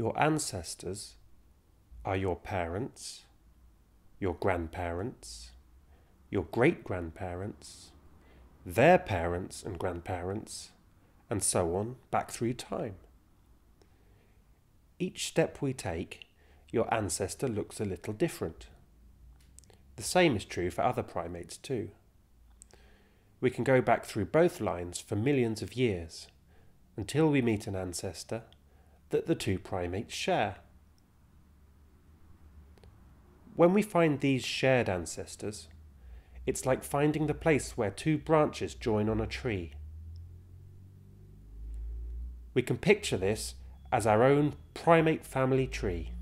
Your ancestors are your parents, your grandparents, your great grandparents, their parents and grandparents, and so on back through time. Each step we take, your ancestor looks a little different. The same is true for other primates too. We can go back through both lines for millions of years until we meet an ancestor that the two primates share. When we find these shared ancestors, it's like finding the place where two branches join on a tree. We can picture this as our own primate family tree.